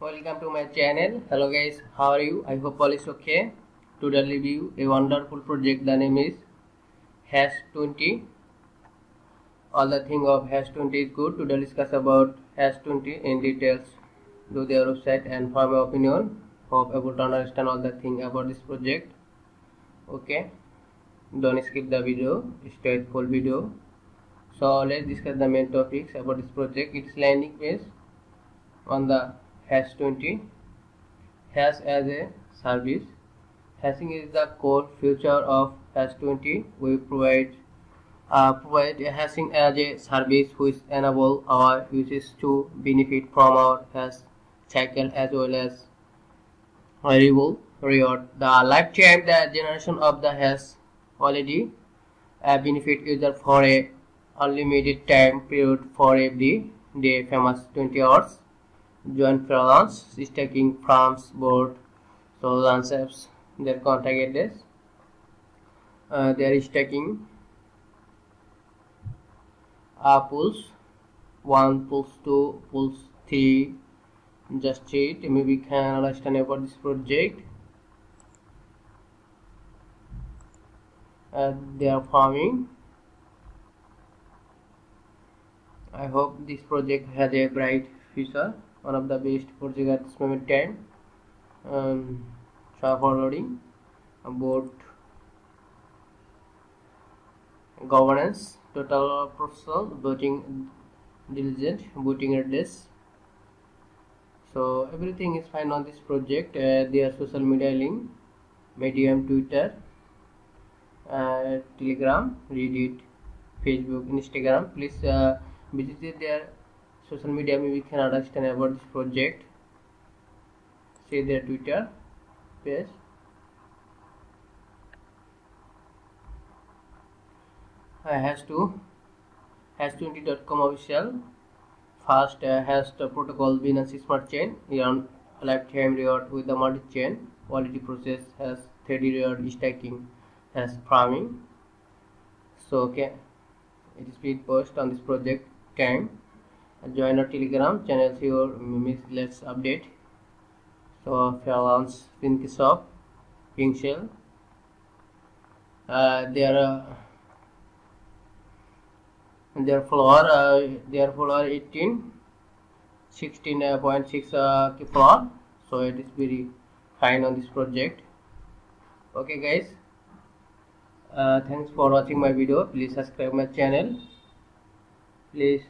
welcome to my channel. Hello guys. How are you? I hope all is okay. Today review a wonderful project. The name is hash 20 all the thing of hash 20 is good. Today discuss about hash 20 in details do their website and form your opinion. Hope able to understand all the thing about this project. Okay. Don't skip the video. Stay full video. So let's discuss the main topics about this project. Its landing page on the hash 20 hash as a service. Hashing is the core feature of hash 20 we provide uh, provide hashing as a service which enable our users to benefit from our hash cycle as well as variable reward. The lifetime the generation of the hash already uh, benefit user for a unlimited time period for every day famous 20 hours join freelance taking from board. So apps their contact address. Uh, they are taking uh, pulse 1 pulse 2 pulse 3 just cheat. Maybe can understand about this project. Uh, they are farming I hope this project has a bright future one of the best project at this moment time. Um, forwarding about governance? Total professional voting diligent voting address. So everything is fine on this project. Uh, their social media link medium twitter uh, telegram reddit facebook instagram. Please uh, visit their social media maybe can understand about this project. See their twitter page. I has to hash20.com official. Fast uh, has the protocol Binance Smart Chain? On lifetime reward with the multi chain quality process has 30 reward staking has farming. So okay. It is speed post on this project time join our telegram channel your miss let's update. So freelance Pinkyshop Pink Shell. Uh, their uh, their floor uh, their floor 18 16.6 uh, floor so it is very fine on this project. Okay guys. Uh, thanks for watching my video. Please subscribe my channel. Please